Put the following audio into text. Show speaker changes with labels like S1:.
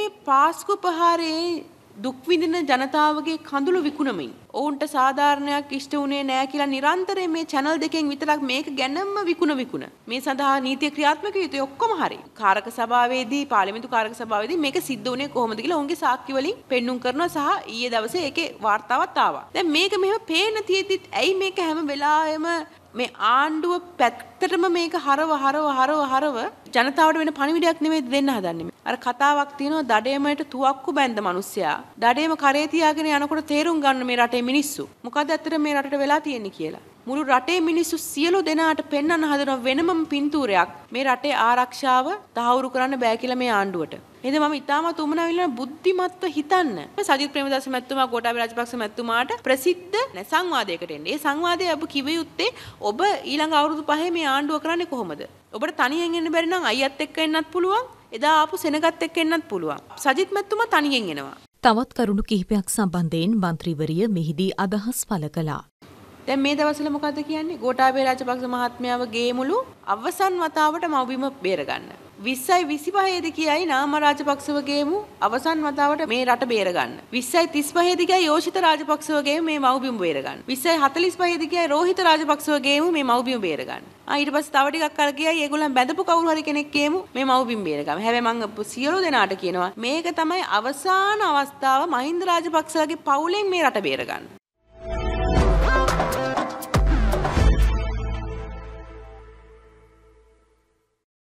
S1: මේ පාස්කු ප්‍රහාරයේ දුක් විඳින ජනතාවගේ කඳුළු විකුණමින් ඔවුන්ට සාධාරණයක් ඉෂ්ට වුණේ නැහැ කියලා නිරන්තරයෙන් මේ channel දෙකෙන් විතරක් මේක ගැනම විකුණ විකුණ. මේ සඳහා නීතිය ක්‍රියාත්මක යුතුයි ඔක්කොම හරි. කාරක සභාවේදී පාර්ලිමේන්තු කාරක සභාවේදී මේක සිද්ධ වුණේ කොහොමද කියලා ඔවුන්ගේ සාක්ෂි වලින් පෙන්눔 කරනවා සහ ඊයේ දවසේ ඒකේ වාර්තාවක් ආවා. දැන් මේක මෙහෙම පේන තියෙද්දිත් ඇයි මේක හැම වෙලාවෙම මේ ආණ්ඩුව පැත්තටම මේක හරව හරව හරව හරව ජනතාවට වෙන පණිවිඩයක් නෙමෙයි දෙන්න හදන්නේ. අර කතාවක් තියෙනවා දඩේමයට තුවක්කු බැඳ මිනිස්සයා. දඩේම කරේ තියාගෙන යනකොට තේරුම් ගන්න මේ රටේ මිනිස්සු. මොකද ඇත්තට මේ රටට වෙලා තියෙන්නේ කියලා. මුළු රටේ මිනිස්සු සියලු දෙනාට පෙන්වන්න හදන වෙනමම පින්තූරයක් මේ රටේ ආරක්ෂාව තහවුරු කරන්න බෑ කියලා මේ ආණ්ඩුවට. එහෙනම් මම ඉතාමත් උමනාවිල්ලා බුද්ධිමත්ව හිතන්න. සජිත් ප්‍රේමදාස මැතිතුමා ගෝඨාභය රාජපක්ෂ මැතිතුමාට ප්‍රසිද්ධ සංවාදයකට එන්නේ. ඒ සංවාදයේ ඔබ කිව යුත්තේ ඔබ ඊළඟ අවුරුදු පහේ මේ ආණ්ඩුව කරන්නේ කොහොමද? ඔබට තනියෙන් එන්න බැරි නම් අයියත් එක්ක එන්නත් පුළුවන්. එදා ආපු සෙනගත් එක්ක එන්නත් පුළුවන්. සජිත් මැතිතුමා තනියෙන් එනවා.
S2: තවත් කරුණු කිහිපයක් සම්බන්ධයෙන් මන්ත්‍රීවරිය මෙහිදී අදහස් පළ කළා.
S1: දැන් මේ දවස්වල මොකද්ද කියන්නේ? ගෝඨාභය රාජපක්ෂ මහත්මයාව ගේමුළු අවසන් වතාවට මවබිම බේරගන්න. 20යි 25 දී කියයි නාම රාජපක්ෂව ගේමු අවසන් වතාවට මේ රට බේරගන්න. 20යි 35 දී කියයි යෝෂිත රාජපක්ෂව ගේමු මේ මවබිම බේරගන්න. 20යි 45 දී කියයි රෝහිත රාජපක්ෂව ගේමු මේ මවබිම බේරගන්න. ආ ඊට පස්සේ තව ටිකක් කල් කියයි ඒගොල්ලන් බැඳපු කවුරු හරි කෙනෙක් ගේමු මේ මවබිම බේරගන්න. හැබැයි මම සියලු දෙනාට කියනවා මේක තමයි අවසාන අවස්ථාව මහින්ද රාජපක්ෂගේ පවුලෙන් මේ රට බේරගන්න.